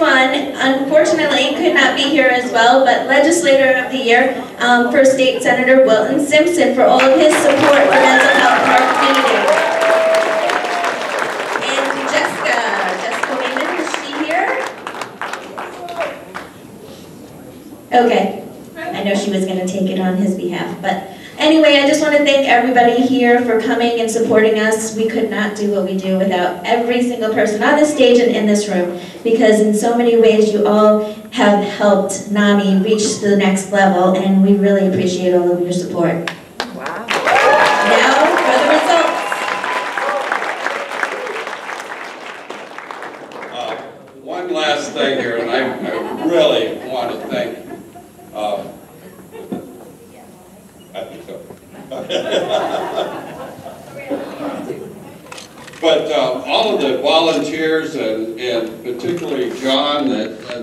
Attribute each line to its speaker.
Speaker 1: one, unfortunately, could not be here as well, but Legislator of the Year um, for State Senator Wilton Simpson for all of his support for mental health in our community. And Jessica, Jessica Wayman, is she here? Okay, I know she was gonna take it on his behalf, but anyway, I just want to thank everybody here for coming and supporting us. We could not do what we do without every single person on this stage and in this room, because in so many ways you all have helped NAMI reach the next level, and we really appreciate all of your support.
Speaker 2: Wow.
Speaker 1: Now for the results.
Speaker 3: Uh, One last thing here, and I I really want to thank, uh, I think so. But uh, all of the volunteers and and particularly John that